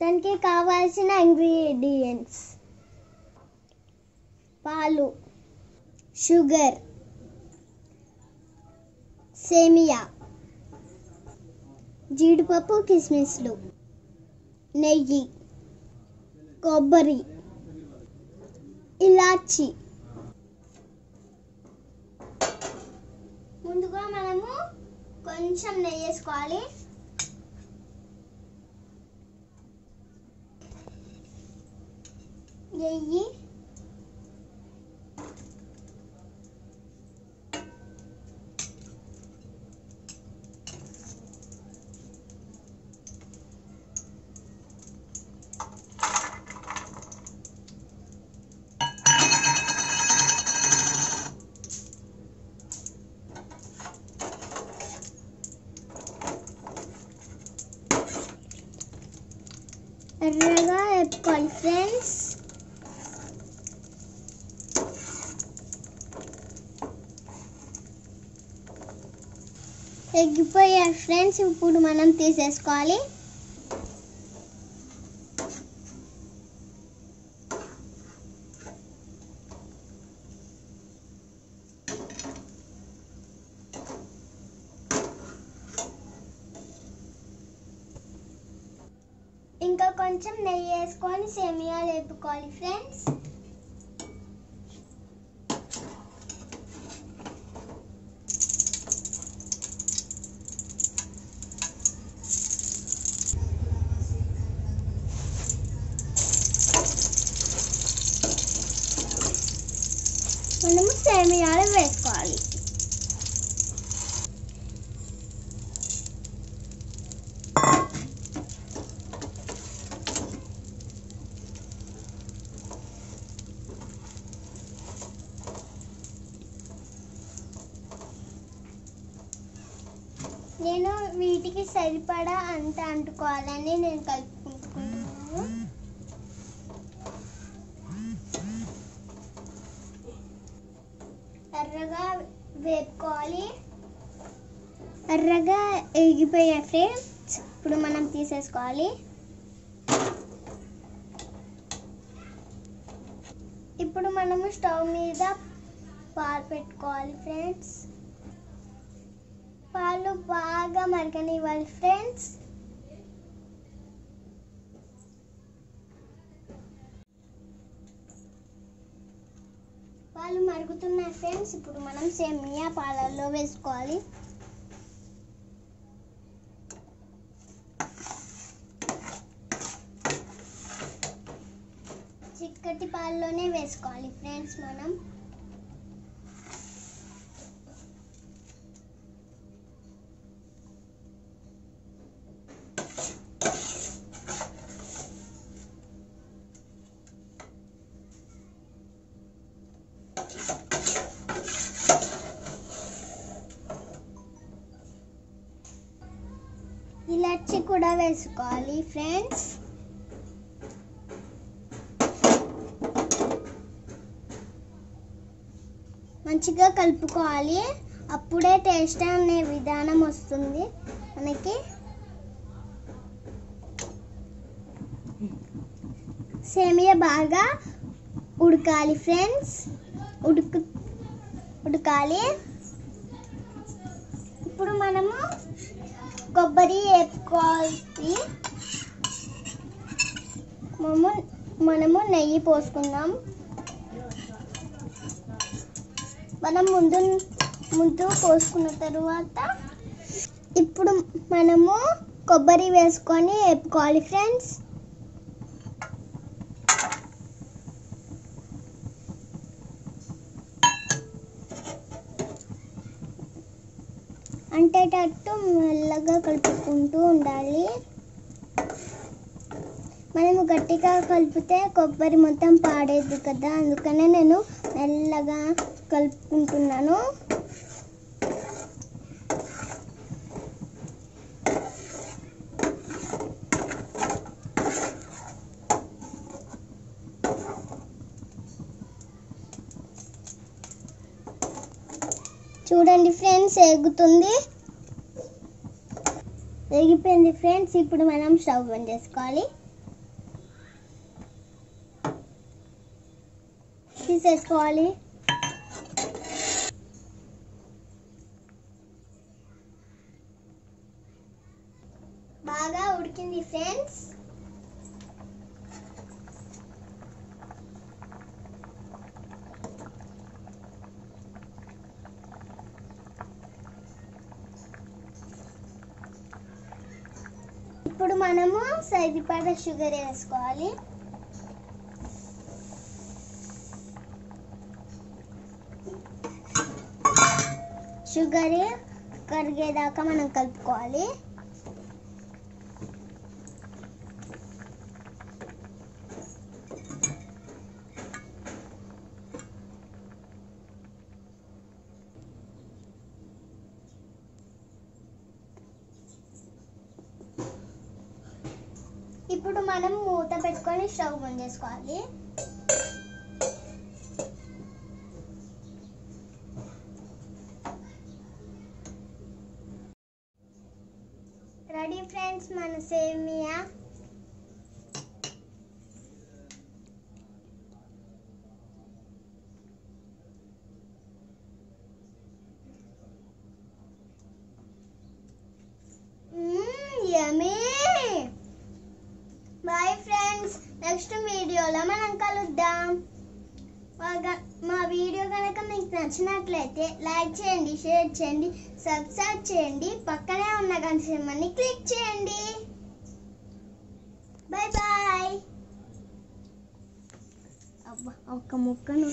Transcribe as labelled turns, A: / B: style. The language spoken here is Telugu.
A: దానికి కావాల్సిన ఇంగ్రీడియంట్స్ పాలు షుగర్ సేమియా జీడిపప్పు కిస్మిస్లు నెయ్యి కొబ్బరి ఇలాచి. ముందుగా మనము కొంచెం నెయ్యి వేసుకోవాలి. నెయ్యి ఎర్రగా వేపుకోవాలి ఫ్రెండ్స్ ఎగ్గిపోయాయి ఫ్రెండ్స్ ఇప్పుడు మనం తీసేసుకోవాలి. ఇంకా కొంచెం నెయ్యి వేసుకొని సేమియా లేపుకోవాలి ఫ్రెండ్స్. మనము సేమియాలు వేసుకోవాలి. నేను వీటికి సరిపడా అంత అంటుకోవాలని నేను కలుపు ఎర్రగా వేపుకోవాలి. ఎర్రగా ఎగిపోయే ఫ్రెండ్స్ ఇప్పుడు మనం తీసేసుకోవాలి. ఇప్పుడు మనము స్టవ్ మీద పాలు పెట్టుకోవాలి ఫ్రెండ్స్. పాలు బాగా మరగనివ్వాలి ఫ్రెండ్స్. పాలు మరుగుతున్నాయి ఫ్రెండ్స్. ఇప్పుడు మనం సేమియా పాలల్లో వేసుకోవాలి. చిక్కటి పాలలోనే వేసుకోవాలి ఫ్రెండ్స్ మనం. మిర్చి కూడా వేసుకోవాలి ఫ్రెండ్స్ మంచిగా కలుపుకోవాలి. అప్పుడే టేస్ట్ అనే విధానం వస్తుంది మనకి. సేమియా బాగా ఉడకాలి ఫ్రెండ్స్ ఉడుకు ఉడకాలి. ఇప్పుడు మనము కొబ్బరి వేపుకోవాలి మనము మనము నెయ్యి పోసుకుందాం. మనం ముందు ముందు పోసుకున్న తర్వాత ఇప్పుడు మనము కొబ్బరి వేసుకొని వేపుకోవాలి ఫ్రెండ్స్ అంటేటట్టు మెల్లగా కలుపుకుంటూ ఉండాలి. మనము గట్టిగా కలిపితే కొబ్బరి మొత్తం పాడేది కదా. అందుకనే నేను మెల్లగా కలుపుకుంటున్నాను. చూడండి ఫ్రెండ్స్ ఎగుతుంది. ఎగిపోయింది ఫ్రెండ్స్ ఇప్పుడు మనం స్టవ్ ఆన్ చేసుకోవాలి. తీసేసుకోవాలి. మనము మనము పడ షుగర్ వేసుకోవాలి. షుగర్ కరిగేదాకా మనం కలుపుకోవాలి. ఇప్పుడు మనం మూత పెట్టుకొని స్టవ్ ఆన్ చేసుకోవాలి. రెడీ ఫ్రెండ్స్ మన సేమియా. యమీ బాయ్ ఫ్రెండ్స్ నెక్స్ట్ వీడియోలో మనం కలుద్దాం. మా- వీడియో కనుక మీకు నచ్చినట్లయితే లైక్ చేయండి షేర్ చేయండి సబ్స్క్రైబ్ చేయండి. పక్కనే ఉన్న గంట సింబల్ని క్లిక్ చేయండి. Bye bye. అబ్బా ఒక్క ముక్కను